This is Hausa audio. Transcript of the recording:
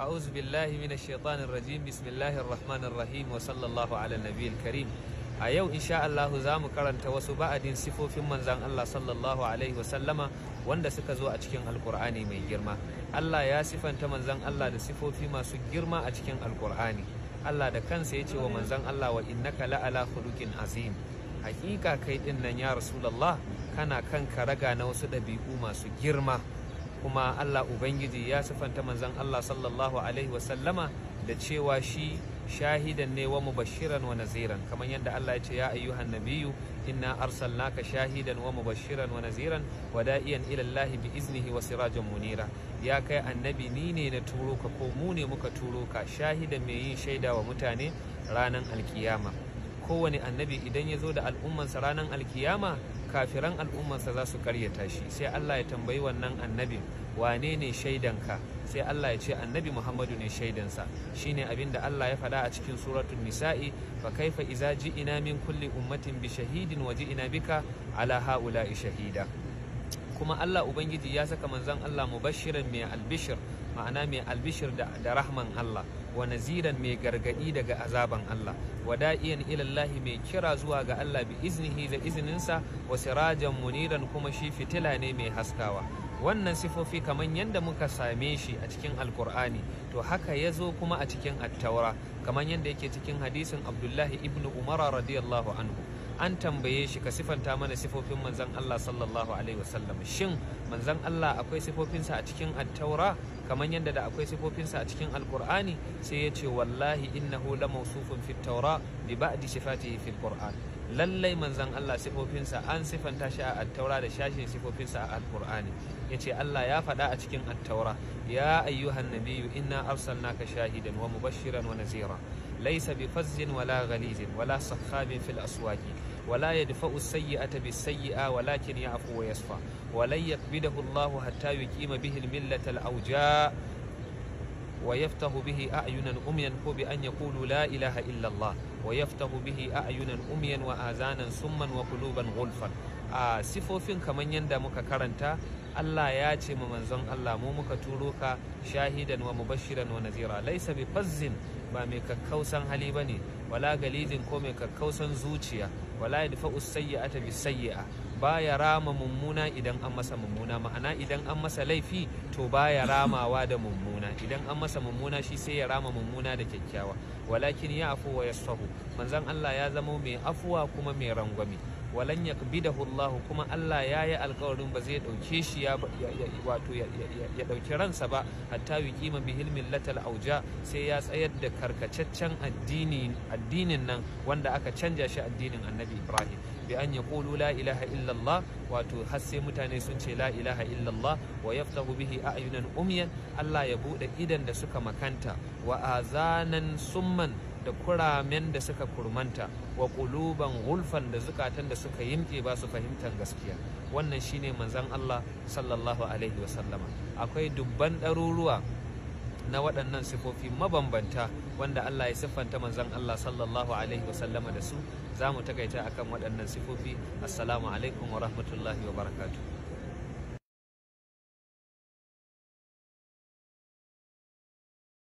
أعوذ بالله من الشيطان الرجيم بسم الله الرحمن الرحيم وصلى الله على النبي الكريم a yau insha Allah za mu karanta wasu ba'adin sifofin manzan Allah sallallahu alaihi wasallama wanda suka zo a cikin alkur'ani mai girma Allah ya sifanta manzan Allah da sifofi masu girma a cikin alkur'ani Allah da kansa ya ce wa manzan Allah wa innaka la'ala khuluqin azim hakika kai din nan ya rasulullah kana kan karaga na wasu ɗabi'u masu girma Kuma Allah Ubangiji ya sifanta manzon Allah sallallahu Alaihi wasallama da cewa shi shahidan ne wa mubashiran wa naziran. Kamar yadda Allah ya ce ya ayyuhan nabiyyu inna arsalnaka shahidan wa mubashiran wa naziran wa da'iyan ila Allah bi iznihi wa sirajan munira. Ya kai annabi ni ne na turo ka ko mu ne muka turo ka. Shahidan mai yin shaida wa mutane ranar alkiyama. Kowane annabi idan ya zo da al'ummansa ranar alkiyama kafiran al'ummansa za su karyata shi. Sai Allah ya tambayi wannan annabin wane ne shaidanka? Sai Allah ya ce annabi Muhammadu ne shaidansa. Shine abin da Allah ya faɗa a cikin suratul nisa'i fa kaifa idza ji'ina min kulli ummatin bi shahidin wa ji'ina bika ala haula'i shahida. Kuma Allah ubangiji ya saka manzon Allah mubashiran mai albishir. Ma'ana mai albishir da, rahman Allah wa naziran mai gargaɗi daga azaban Allah wa da'iyan ilallahi mai kira zuwa ga Allah bi iznihi da izininsa wa sirajan muniran kuma shi fitila ne mai haskawa. Wannan sifofi kamar yadda muka same shi a cikin alkur'ani to haka ya zo kuma a cikin attaura kamar yadda yake cikin hadisin abdullahi ibn umara radiyallahu anhu. An tambaye shi ka sifanta mana sifofin manzan Allah sallallahu alaihi wasallam. Shin manzan Allah akwai sifofinsa a cikin attaura kamar yadda da akwai sifofinsa a cikin alkur'ani sai ya ce wallahi innahu la mawsufun fit taura bi ba'di sifatihi fil qur'an. Lallai manzan Allah sifofinsa an sifanta shi a attaura da shashin sifofinsa a alkur'ani ya ce Allah ya faɗa a cikin attaura ya ayyuhan nabiyyu inna arsalnaka shahidan wa mubashiran wa nazira laisa bi fazzin wala ghalizin wala sakhabin fil aswaqi wala yadfa'u sayyi'ata bis sayyi'a walakin ya'fu wa yasfa wa lan yaqbidahu Allah hatta yuqima bihi al millata al awja wa yaftahu bihi a'yunan umyan ko bi an yaqulu la ilaha illa Allah wa yaftahu bihi a'yunan umyan wa summan wa quluban a sifofin kaman yanda muka karanta Allah ya ce ma manzon Allah mu muka turo ka shahidan wa mubashiran wa nazira laisa bi fazzin ba mai kakkausan hali ba ne wala galizin ko mai kakkausan zuciya. Wala yadfa'u sayyi'ata bis sayyi'a. Baya rama mummuna idan an masa mummuna. Ma'ana idan an masa laifi to baya ramawa da mummuna. Idan an masa mummuna shi sai ya rama mummuna da kyakkyawa. Walakin ya afu wa yasfahu. Manzon Allah ya zama mai afuwa kuma mai rangwame. Walan yakbidahu Allah kuma Allah ya yi alkawarin ba zai ɗauke shi ya wato ya ɗauki ransa ba hatta yuqima bihil millatal auja sai ya tsayar da karkataccen addini addinin nan wanda aka canja shi addinin Annabi Ibrahim. Bi an yaqulu la ilaha illallah wato har sai mutane sun ce la ilaha illallah wa yaftahu bihi a'yunan umyan Allah ya buɗe idan da suka makanta wa azanan summan da kuramen da suka kurmanta wa ƙuluban gulfan da zukatan da suka yimke ba su fahimtar gaskiya. Wannan shine manzon Allah sallallahu alaihi wasallama akwai dubban ɗaruruwa na waɗannan sifofi mabambanta wanda Allah ya siffanta manzon Allah sallallahu alaihi wasallama da su za mu takaita akan waɗannan sifofi. Assalamu alaikum wa rahmatullahi wa barakatuh.